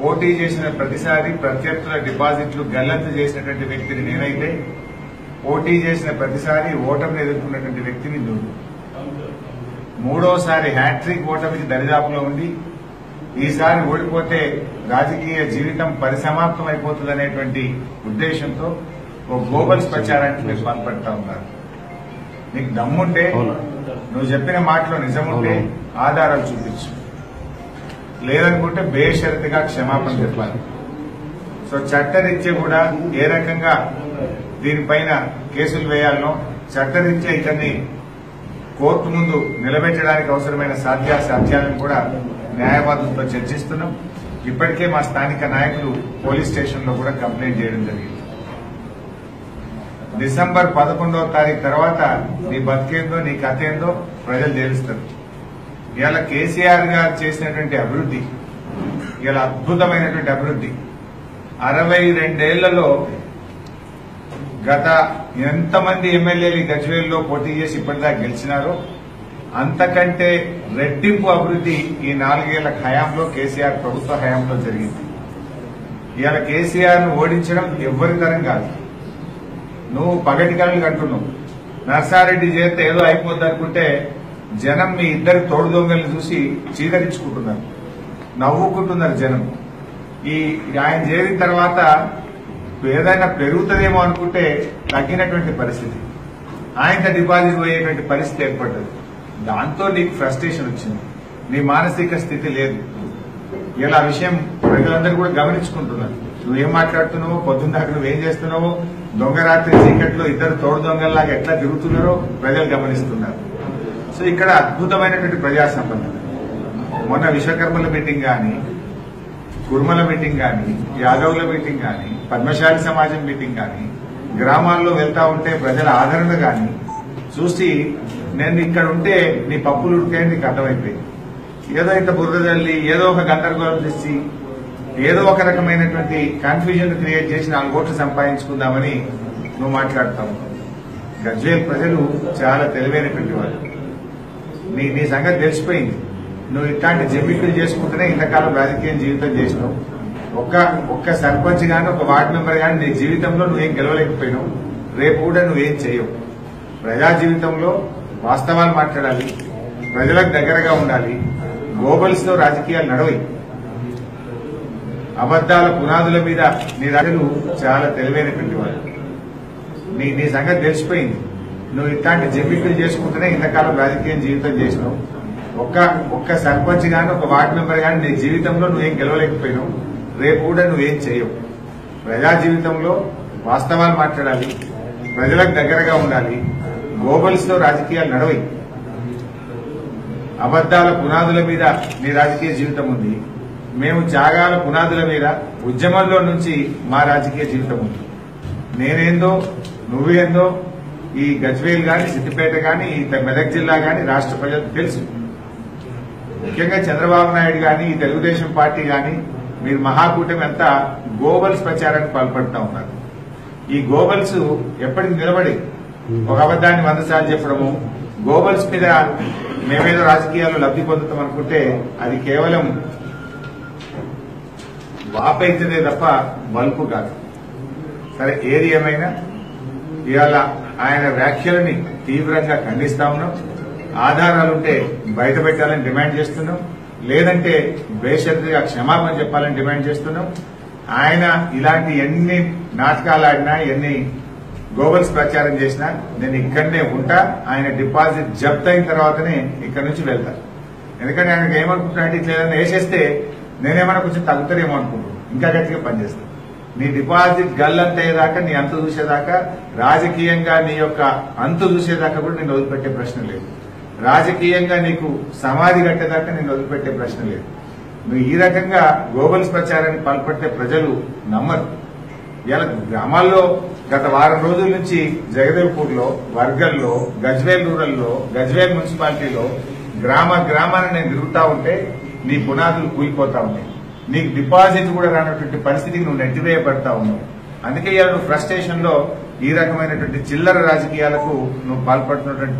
పోటీ చేసిన ప్రతిసారి ప్రత్యర్థుల డిపాజిట్లు గల్లంతు చేసినటువంటి వ్యక్తిని నేనైతే పోటీ చేసిన ప్రతిసారి ఓటమిని ఎదుర్కొన్నటువంటి వ్యక్తిని నువ్వు మూడోసారి హ్యాట్రిక్ ఓటమికి దరిదాపులో ఉండి ఈసారి ఓడిపోతే రాజకీయ జీవితం పరిసమాప్తం అయిపోతుందనేటువంటి ఉద్దేశంతో ఓ గ్లోబల్స్ ప్రచారానికి మీరు పాల్పడతా ఉన్నారు. నీకు దమ్ముంటే నువ్వు చెప్పిన మాటలో నిజముంటే ఆధారాలు చూపించు. లేదనుకుంటే బేషరతుగా క్షమాపణ చెప్పాలి. సో చట్టరీత్యా కూడా ఏ రకంగా దీనిపైన కేసులు వేయాలనో చట్టరీత్యా ఇతన్ని కోర్టు ముందు నిలబెట్టడానికి అవసరమైన సాధ్యాసాధ్యాలను కూడా న్యాయవాదులతో చర్చిస్తున్నాం. ఇప్పటికే మా స్థానిక నాయకులు పోలీస్ స్టేషన్లో కూడా కంప్లైంట్ చేయడం జరిగింది. డిసెంబర్ పదకొండవ తారీఖు తర్వాత నీ బతికేందో నీ కథ ఏందో ప్రజలు తెలుస్తారు. ఇవాళ కేసీఆర్ గారు చేసినటువంటి అభివృద్ధి ఇవాళ అద్భుతమైనటువంటి అభివృద్ధి. అరవై రెండేళ్ళలో గత ఎంతమంది ఎమ్మెల్యేలు ఈ గజ్వేల్లో పోటీ చేసి ఇప్పటిదాకా గెలిచినారో అంతకంటే రెట్టింపు అభివృద్ధి ఈ నాలుగేళ్ళ హయాంలో కేసీఆర్ ప్రభుత్వ హయాంలో జరిగింది. ఇవాళ కేసీఆర్ను ఓడించడం ఎవ్వరి తరం కాదు. నువ్వు పగటి కళ్ళు కంటున్నావు. నర్సారెడ్డి చేస్తే ఏదో అయిపోద్ది అనుకుంటే జనం మీ ఇద్దరి తోడు దొంగల్ని చూసి చీదరించుకుంటున్నారు నవ్వుకుంటున్నారు జనం. ఈ ఆయన చేరిన తర్వాత ఏదైనా పెరుగుతుందేమో అనుకుంటే తగ్గినటువంటి పరిస్థితి. ఆయన డిపాజిట్ పోయేటువంటి పరిస్థితి ఏర్పడ్డది. దాంతో నీకు ఫ్రస్ట్రేషన్ వచ్చింది. నీ మానసిక స్థితి లేదు. ఇలా విషయం ప్రజలందరూ కూడా గమనించుకుంటున్నారు. నువ్వేం మాట్లాడుతున్నావో పొద్దున్న దాకా నువ్వేం చేస్తున్నావో దొంగ రాత్రి చీకట్లో ఇద్దరు తోడు దొంగల్లాగా ఎట్లా తిరుగుతున్నారో ప్రజలు గమనిస్తున్నారు. సో ఇక్కడ అద్భుతమైనటువంటి ప్రజా సంబంధం మొన్న విశ్వకర్మల మీటింగ్ కానీ కుర్మల మీటింగ్ కానీ యాదవుల మీటింగ్ కానీ పద్మశాలి సమాజం మీటింగ్ కానీ గ్రామాల్లో వెళ్తా ఉంటే ప్రజల ఆదరణ కానీ చూసి నేను ఇక్కడ ఉంటే నీ పప్పులు ఉడికే నీకు అర్థమైపోయింది. ఏదో ఇంత బురద ఏదో ఒక గందరగోళం తెచ్చి ఏదో ఒక రకమైనటువంటి కన్ఫ్యూజన్ క్రియేట్ చేసి నాలుగు ఓట్లు సంపాదించుకుందామని నువ్వు మాట్లాడతావు. గజ్వేల్ ప్రజలు చాలా తెలివైనటువంటి వాళ్ళు. నీ నీ సంగతి తెలిసిపోయింది. నువ్వు ఇట్లాంటి జమ్మికులు చేసుకుంటేనే ఇంతకాలం రాజకీయ జీవితం చేసినావు. ఒక్క ఒక్క సర్పంచ్ గాని ఒక వార్డు మెంబర్ గాని నీ జీవితంలో నువ్వేం గెలవలేకపోయినావు. రేపు కూడా నువ్వేం చేయవు. ప్రజా జీవితంలో వాస్తవాలు మాట్లాడాలి. ప్రజలకు దగ్గరగా ఉండాలి. గ్లోబల్స్లో రాజకీయాలు నడవయి. అబద్దాల పునాదుల మీద నీ రాజులు చాలా తెలివైనటువంటి వాళ్ళు నీ నీ సంగతి తెలిసిపోయింది. నువ్వు ఇట్లాంటి జమ్మికులు చేసుకుంటూనే ఇంతకాలం రాజకీయ జీవితం చేసినావు. ఒక్క ఒక్క సర్పంచ్ గాని ఒక వార్డు మెంబర్ గాని నీ జీవితంలో నువ్వేం గెలవలేకపోయినావు. రేపు కూడా నువ్వేం చేయవు. ప్రజా జీవితంలో వాస్తవాలు మాట్లాడాలి. ప్రజలకు దగ్గరగా ఉండాలి. గ్లోబల్స్లో రాజకీయాలు నడవయి. అబద్దాల పునాదుల మీద నీ రాజకీయ జీవితం ఉంది. మేము త్యాగాల పునాదుల మీద ఉద్యమంలో నుంచి మా రాజకీయ జీవితం ఉంది. నేనేందో నువ్వేందో ఈ గజ్వేల్ గాని సిద్దిపేట గాని ఈ మెదక్ జిల్లా గాని రాష్ట్ర ప్రజలకు తెలుసు. ముఖ్యంగా చంద్రబాబు నాయుడు గాని ఈ తెలుగుదేశం పార్టీ గాని మీరు మహాకూటమి అంతా గోబల్స్ ప్రచారానికి పాల్పడుతూ ఉన్నారు. ఈ గోబల్స్ ఎప్పటికి నిలబడి ఒక అబద్దాన్ని వంద సార్లు చెప్పడము గోబల్స్ మీద మేమేదో రాజకీయాల్లో లబ్ధి పొందుతాం అనుకుంటే అది కేవలం వాపైతుందే తప్ప వలుపు కాదు. సరే ఏది ఏమైనా ఇవాళ ఆయన వ్యాఖ్యలని తీవ్రంగా ఖండిస్తా ఉన్నాం. ఆధారాలుంటే బయట పెట్టాలని డిమాండ్ చేస్తున్నాం. లేదంటే బేషరతుగా క్షమాపణ చెప్పాలని డిమాండ్ చేస్తున్నాం. ఆయన ఇలాంటి ఎన్ని నాటకాలు ఆడినా ఎన్ని గోబల్స్ ప్రచారం చేసినా నేను ఇక్కడనే ఉంటా ఆయన డిపాజిట్ జప్త్ అయిన తర్వాతనే ఇక్కడ నుంచి వెళ్తా. ఎందుకంటే ఆయనకి ఏమనుకుంటున్నా ఇట్లా ఏదైనా వేసేస్తే నేనేమన్నా కొంచెం తగ్గుతారేమో అనుకుంటున్నాను ఇంకా గట్టిగా పనిచేస్తాను నీ డిపాజిట్ గల్లంత అయ్యేదాకా నీ అంతు చూసేదాకా రాజకీయంగా నీ యొక్క అంతు చూసేదాకా కూడా నేను వదిలిపెట్టే ప్రశ్న లేదు. రాజకీయంగా నీకు సమాధి కట్టేదాకా నేను వదిలిపెట్టే ప్రశ్న లేదు. నువ్వు ఈ రకంగా గోబల్స్ ప్రచారాన్ని పాల్పడితే ప్రజలు నమ్మరు. ఇలా గ్రామాల్లో గత వారం రోజుల నుంచి జగదేవ్పూర్లో వర్గల్లో గజ్వేల్ రూరల్లో గజ్వేల్ మున్సిపాలిటీలో గ్రామ గ్రామాన్ని నేను తిరుగుతా ఉంటే నీ పునాదులు కూలిపోతా ఉన్నాయి. నీకు డిపాజిట్ కూడా రానటువంటి పరిస్థితికి నువ్వు నెట్టివేయబడతా ఉన్నావు. అందుకే ఇవాళ ఫ్రస్ట్రేషన్లో ఈ రకమైనటువంటి చిల్లర రాజకీయాలకు నువ్వు పాల్పడుతున్నటువంటి